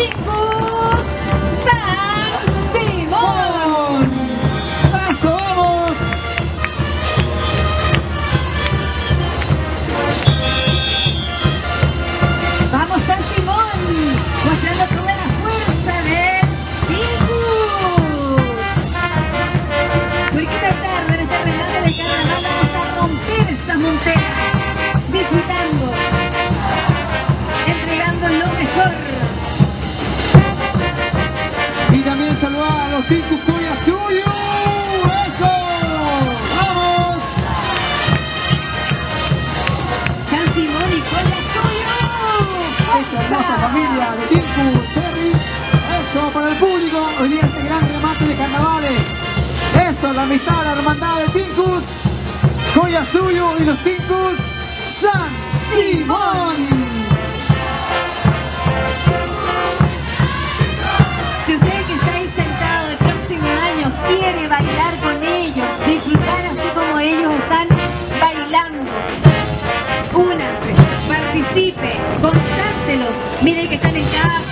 Tingus San Simón. ¡Paso, vamos! Vamos San Simón, mostrando toda la fuerza de Tingus. Porque esta tarde, en este remate de carnaval, vamos a romper estas monteras, disfrutando, entregando lo mejor. Saludar a los Ticus Coya Suyo. ¡Eso! ¡Vamos! San Simón y con la suyo. Esta hermosa familia de Tinku, Cherry. Eso para el público. Hoy día este gran remate de carnavales. Eso, la amistad, la hermandad de Tinkus. Coya Suyo y los Tinkus. San Simón. Miren que están en cada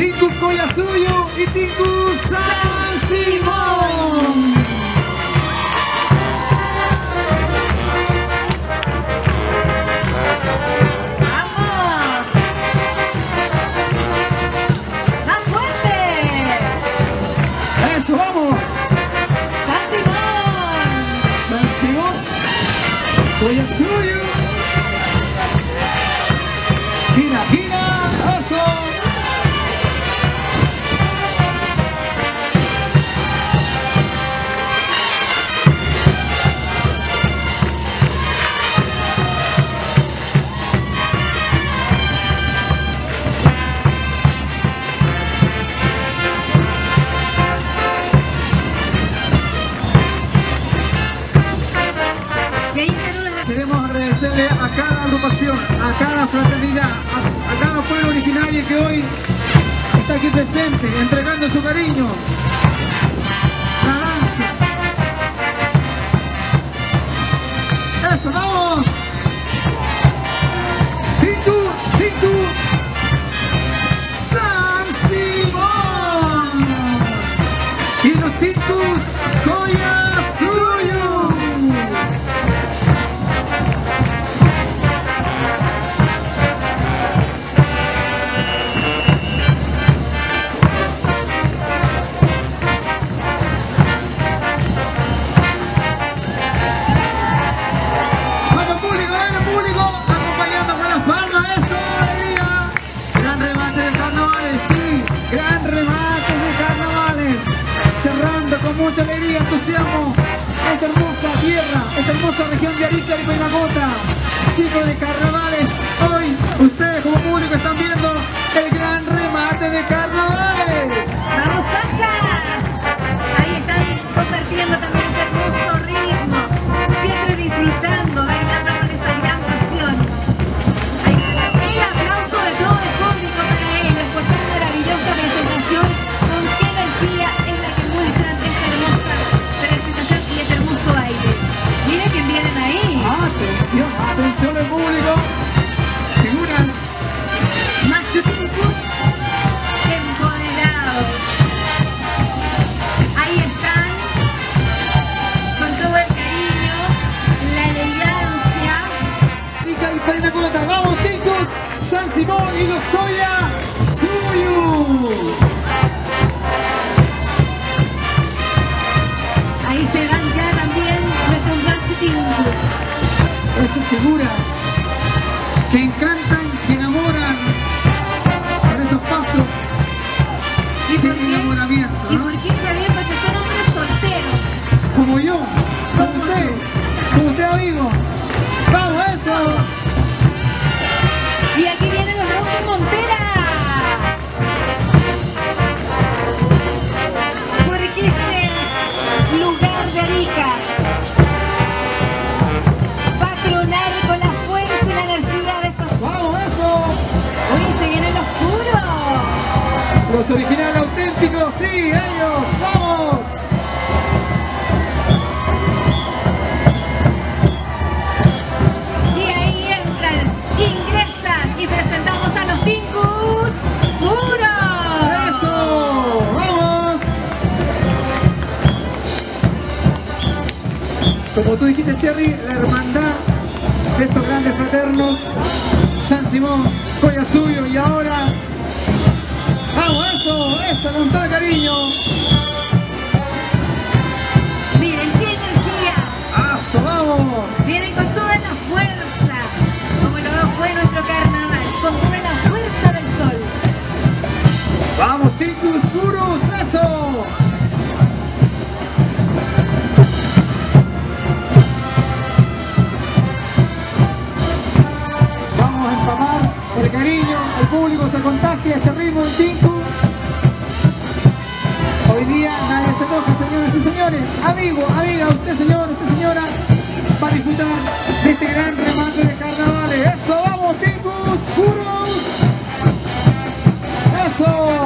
Tingu Coya Suyo y Tingu San Simón. ¡Vamos! ¡Más fuerte! Eso, vamos. ¡San Simón! San Simón. Coya Suyo. Gira, gira. Eso. Queremos agradecerle a cada agrupación, a cada fraternidad, a, cada pueblo originario que hoy está aquí presente, entregando su cariño, mucha alegría, entusiasmo, esta hermosa tierra, esta hermosa región de Arica y Pelagota. Ciclo de carnavales, hoy ustedes como público están viendo y. Vamos, chicos, San Simón y los Coya Suyu. Ahí se van ya también nuestros Picchus. Esas figuras que encantan, que enamoran con esos pasos ¿Y por de qué? enamoramiento. ¿Y por qué Javier? Porque son hombres solteros. Como yo, como Como usted, tú. como usted amigo. Lugar de Arica va a tronar con la fuerza y la energía de estos. ¡Vamos, eso! Oye, se vienen los puros. Los originales auténticos, sí, ellos, vamos. Como tú dijiste, Cherry, la hermandad de estos grandes fraternos, San Simón, Coya Suyo, y ahora... ¡Vamos, eso! ¡Eso, con todo el cariño! Miren qué energía. ¡Eso, vamos! Vienen con toda la fuerza, como lo fue nuestro carnaval, con toda la fuerza del sol. ¡Vamos, Ticus el cariño, el público se contagia este ritmo del Tinku. Hoy día nadie se moja, señores y señores. Amigo, amiga, usted señor, usted señora, para disfrutar de este gran remate de carnavales. ¡Eso, vamos, Tinkus, curos! ¡Eso!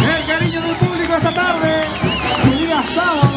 El cariño del público esta tarde, el día sábado.